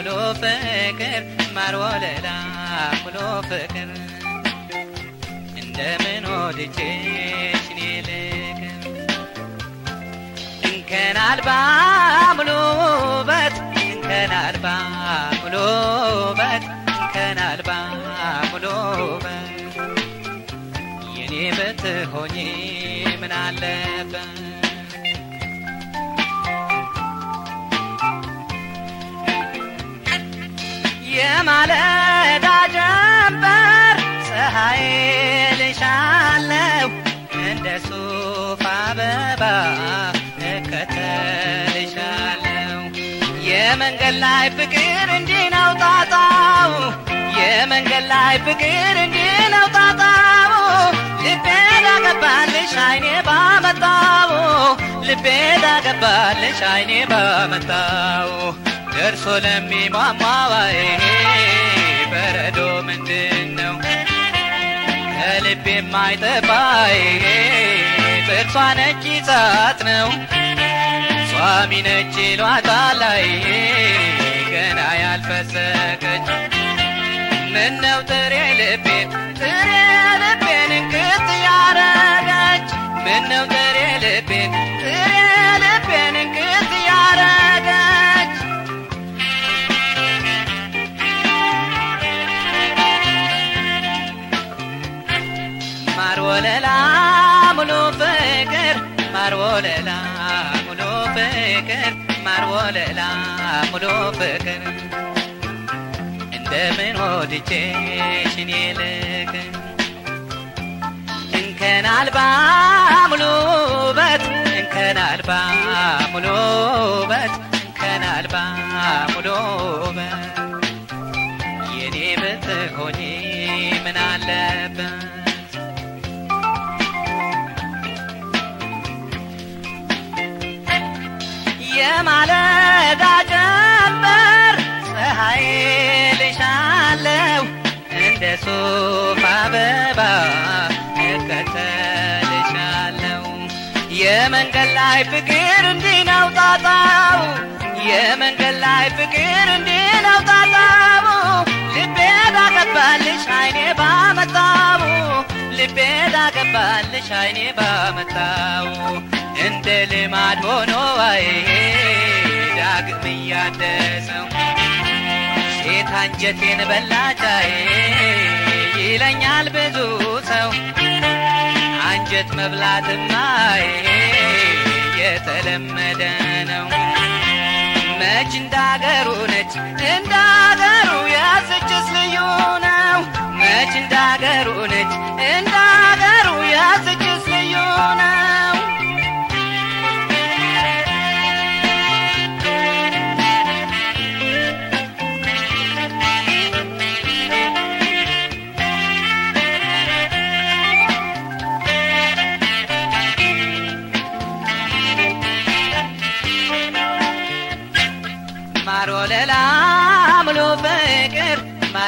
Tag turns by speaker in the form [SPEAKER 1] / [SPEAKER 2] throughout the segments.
[SPEAKER 1] ፍቅር ማር ወለላ ሙሉ ፍቅር እንደምን ወድጄሽ እኔ ልቅር? እንከን አልባ ሙሉ ውበት እንከን አልባ ሙሉ ውበት እንከን አልባ ሙሉ ውበት። የኔ ብትሆኚ ምን አለበት አበባ እከተልሻለሁ። የመንገድ ላይ ፍቅር እንዲህ ነው ጣጣው። የመንገድ ላይ ፍቅር እንዲህ ነው ጣጣው። ልቤ ዳገባልሽ አይኔ ባመጣው። ልቤ ዳገባልሽ አይኔ ባመጣው። ደርሶ ለሚሟሟዋይ በረዶ ምንድን ነው የማይጠፋይ ጥርሷ ነጭ ዛት ነው። ሷሚ ነጭ ሏታላይ ገና ያልፈሰከች ምነው ጥሬ ልቤን ጥሬ ልቤን እንክት ያረገች ምነው ጥሬ ልቤን ጥሬ ልቤን እንክት ያረገች ማር ወለላ ማር ወለላ ሙሉ ፍቅር ማር ወለላ ሙሉ ፍቅር። እንደምን ወድጄሽ እኔ ልቅር እንከን አልባ ሙሉ ውበት እንከን አልባ ሙሉ ውበት እንከን አልባ ሙሉ ውበት። የኔ ብትሆኚ ምን አለበት የማለዳ ጀንበር ፀሐይ ልሻለሁ። እንደ ሱፍ አበባ እከተልሻለሁ። የመንገድ ላይ ፍቅር እንዲህ ነው ጣጣው። የመንገድ ላይ ፍቅር እንዲህ ነው ጣጣው። ልቤ ዳገባልሽ አይኔ ባመጣው። ልቤ ዳገባልሽ አይኔ ባመጣው። እንደ ልማድ ሆኖ አይ ዳግም እያደሰው ሴት አንጀቴን በላጫዬ ይለኛል ብዙ ሰው። አንጀት መብላትማ የተለመደ ነው። መች እንዳገሩ ነች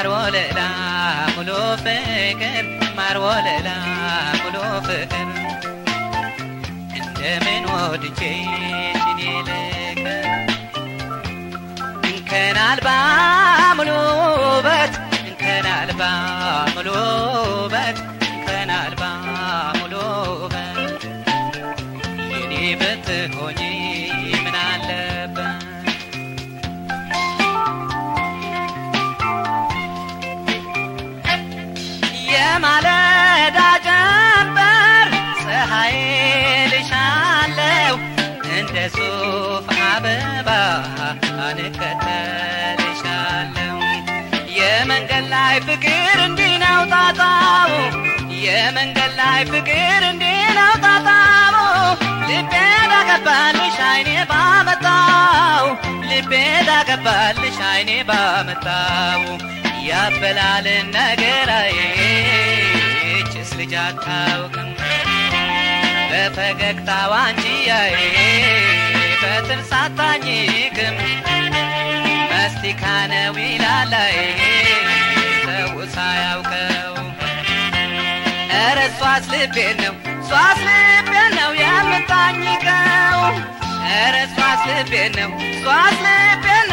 [SPEAKER 1] ፍቅር ማር ወለላ ሙሉ ፍቅር ማር ወለላ ሙሉ ፍቅር። እንደምን ወድጄሽ እኔ ልቅር? እንከን አልባ ሙሉ ውበት እንከን አልባ ሙሉ ውበት እንከን አልባ ሙሉ ውበት። የኔ ብትሆኚ የማለዳ ጀንበር ፀሐይ ልሻለሁ እንደ ሱፍ አበባ አንከተልሻለሁ የመንገድ ላይ ፍቅር እንዲህ ነው ጣጣው የመንገድ ላይ ፍቅር እንዲህ ነው ጣጣው። ልቤ ዳገባልሽ አይኔ ባመጣው ልቤ ዳገባልሽ አይኔ ባመጣው ያበላልን ነገራዬ። ይችስ ልጅ አታውቅም። በፈገግታዋ አንቺያዬ በጥርስ አታኝክም መስቲካ ነው ይላላይ። ሰው ሳያውቀው። ኧረ እሷስ ልቤን ነው እሷስ ልቤን ነው የምታኝከው ኧረ እሷስ ልቤን ነው እሷስ ልቤን